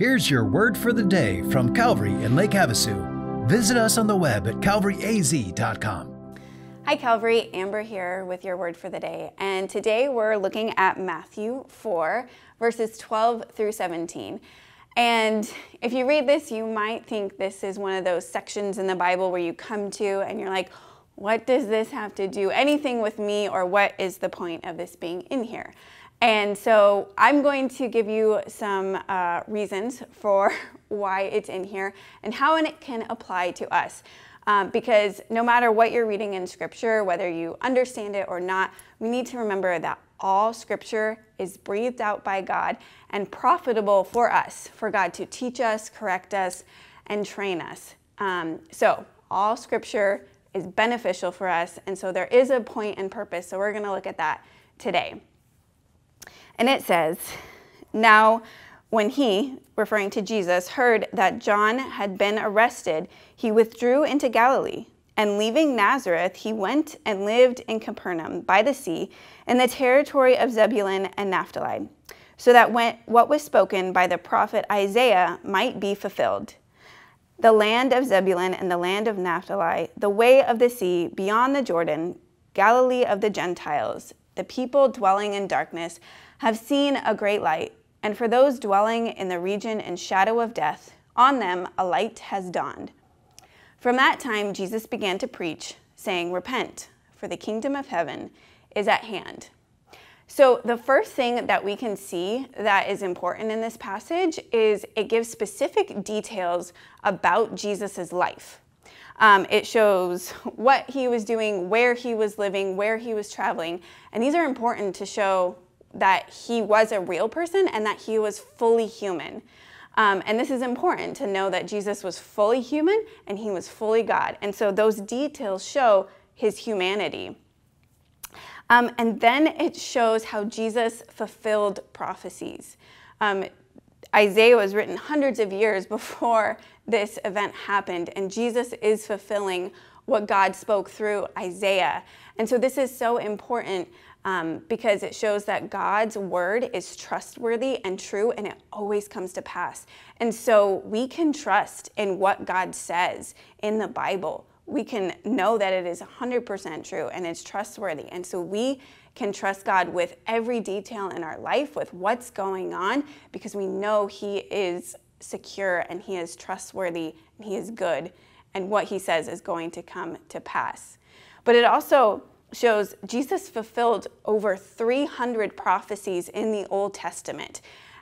Here's your word for the day from Calvary in Lake Havasu. Visit us on the web at calvaryaz.com. Hi, Calvary. Amber here with your word for the day. And today we're looking at Matthew 4, verses 12 through 17. And if you read this, you might think this is one of those sections in the Bible where you come to and you're like, what does this have to do anything with me, or what is the point of this being in here? And so I'm going to give you some uh, reasons for why it's in here and how it can apply to us. Um, because no matter what you're reading in Scripture, whether you understand it or not, we need to remember that all Scripture is breathed out by God and profitable for us, for God to teach us, correct us, and train us. Um, so, all Scripture is beneficial for us, and so there is a point and purpose. So, we're going to look at that today. And it says, Now, when he, referring to Jesus, heard that John had been arrested, he withdrew into Galilee. And leaving Nazareth, he went and lived in Capernaum by the sea, in the territory of Zebulun and Naphtali, so that when, what was spoken by the prophet Isaiah might be fulfilled. The land of Zebulun and the land of Naphtali, the way of the sea, beyond the Jordan, Galilee of the Gentiles, the people dwelling in darkness have seen a great light, and for those dwelling in the region and shadow of death, on them a light has dawned. From that time, Jesus began to preach, saying, Repent, for the kingdom of heaven is at hand. So, the first thing that we can see that is important in this passage is it gives specific details about Jesus' life. Um, it shows what he was doing, where he was living, where he was traveling, and these are important to show that he was a real person and that he was fully human. Um, and this is important to know that Jesus was fully human and he was fully God. And so those details show his humanity. Um, and then it shows how Jesus fulfilled prophecies. Um, Isaiah was written hundreds of years before this event happened, and Jesus is fulfilling what God spoke through Isaiah. And so this is so important um, because it shows that God's word is trustworthy and true and it always comes to pass. And so we can trust in what God says in the Bible. We can know that it is 100% true and it's trustworthy. And so we can trust God with every detail in our life, with what's going on, because we know He is secure and He is trustworthy and He is good, and what He says is going to come to pass. But it also shows Jesus fulfilled over 300 prophecies in the Old Testament.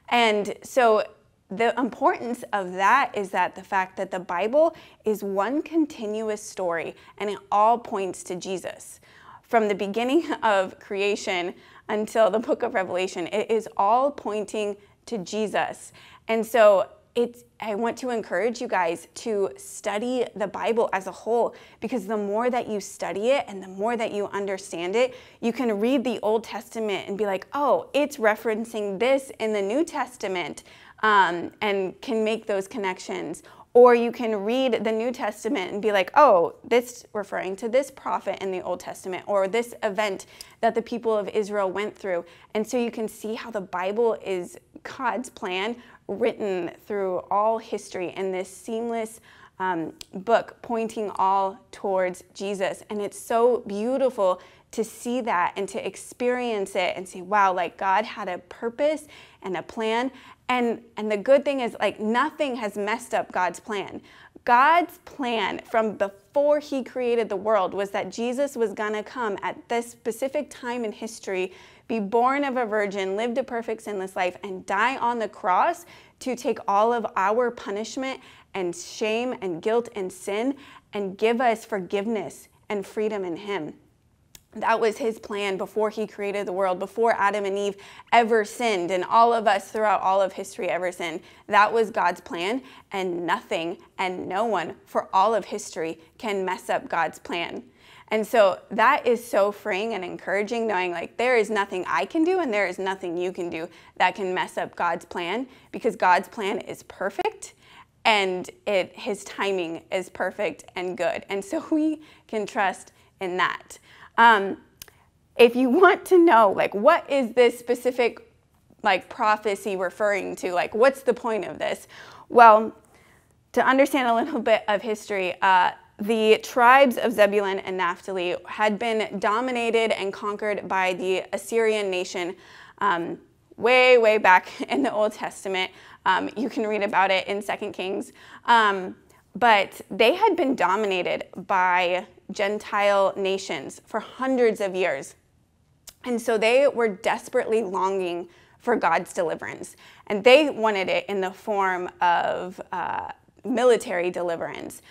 And so the importance of that is that the fact that the Bible is one continuous story and it all points to Jesus. From the beginning of creation until the book of Revelation, it is all pointing to Jesus. And so it's I want to encourage you guys to study the Bible as a whole because the more that you study it and the more that you understand it, you can read the Old Testament and be like, oh, it's referencing this in the New Testament um, and can make those connections. Or you can read the New Testament and be like, oh, this referring to this prophet in the Old Testament or this event that the people of Israel went through. And so you can see how the Bible is God's plan written through all history in this seamless um, book pointing all towards Jesus. And it's so beautiful to see that and to experience it and say, wow, like God had a purpose and a plan. And, and the good thing is, like, nothing has messed up God's plan. God's plan from before He created the world was that Jesus was going to come at this specific time in history be born of a virgin, lived a perfect sinless life, and die on the cross to take all of our punishment and shame and guilt and sin and give us forgiveness and freedom in Him. That was his plan before he created the world, before Adam and Eve ever sinned, and all of us throughout all of history ever sinned. That was God's plan, and nothing and no one for all of history can mess up God's plan. And so that is so freeing and encouraging, knowing like there is nothing I can do and there is nothing you can do that can mess up God's plan because God's plan is perfect and it his timing is perfect and good. And so we can trust in that. Um, if you want to know like what is this specific like prophecy referring to? Like, what's the point of this? Well, to understand a little bit of history, uh, the tribes of Zebulun and Naphtali had been dominated and conquered by the Assyrian nation um, way, way back in the Old Testament. Um, you can read about it in Second Kings. Um, but they had been dominated by Gentile nations for hundreds of years. And so they were desperately longing for God's deliverance. And they wanted it in the form of uh, military deliverance.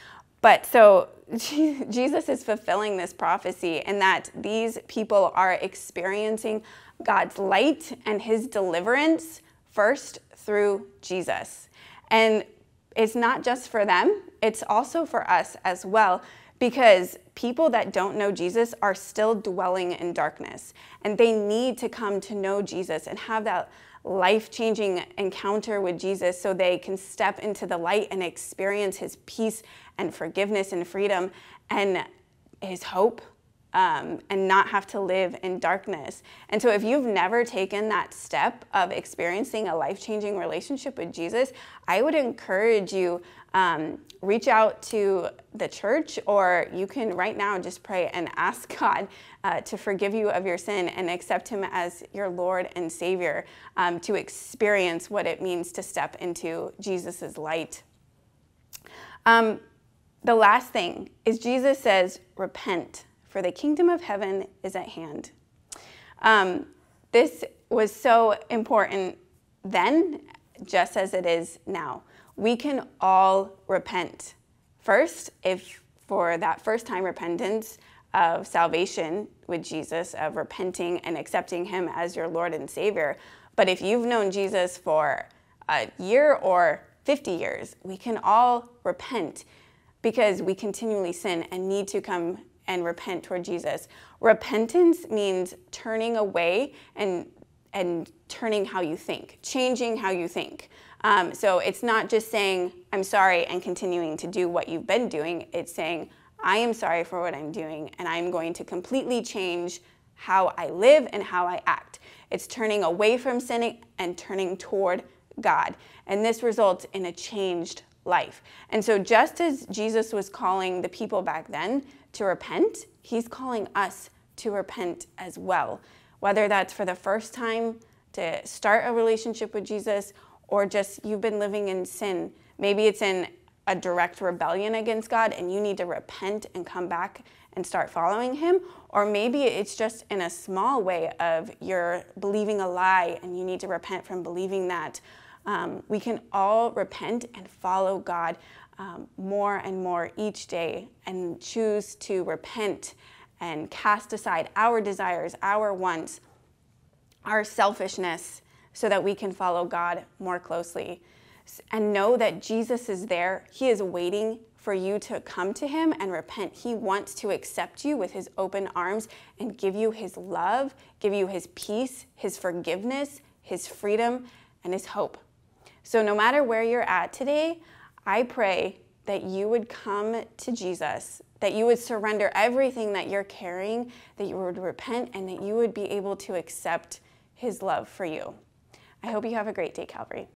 But so Jesus is fulfilling this prophecy in that these people are experiencing God's light and his deliverance first through Jesus. And it's not just for them, it's also for us as well, because people that don't know Jesus are still dwelling in darkness and they need to come to know Jesus and have that life changing encounter with Jesus so they can step into the light and experience his peace and forgiveness and freedom and his hope um, and not have to live in darkness. And so, if you've never taken that step of experiencing a life changing relationship with Jesus, I would encourage you um, reach out to the church, or you can right now just pray and ask God uh, to forgive you of your sin and accept Him as your Lord and Savior um, to experience what it means to step into Jesus' light. Um, the last thing is Jesus says, repent for the kingdom of heaven is at hand. Um, this was so important then, just as it is now. We can all repent. First, if for that first time repentance of salvation with Jesus, of repenting and accepting Him as your Lord and Savior. But if you've known Jesus for a year or 50 years, we can all repent because we continually sin and need to come and repent toward Jesus. Repentance means turning away and and turning how you think, changing how you think. Um, so it's not just saying I'm sorry and continuing to do what you've been doing. It's saying I am sorry for what I'm doing and I'm going to completely change how I live and how I act. It's turning away from sinning and turning toward God. And this results in a changed life. And so, just as Jesus was calling the people back then to repent, he's calling us to repent as well. Whether that's for the first time to start a relationship with Jesus or just you've been living in sin. Maybe it's in a direct rebellion against God and you need to repent and come back and start following Him. Or maybe it's just in a small way of you're believing a lie and you need to repent from believing that. Um, we can all repent and follow God um, more and more each day and choose to repent and cast aside our desires, our wants, our selfishness, so that we can follow God more closely. And know that Jesus is there. He is waiting for you to come to Him and repent. He wants to accept you with His open arms and give you His love, give you His peace, His forgiveness, His freedom, and His hope. So, no matter where you're at today, I pray that you would come to Jesus, that you would surrender everything that you're carrying, that you would repent, and that you would be able to accept his love for you. I hope you have a great day, Calvary.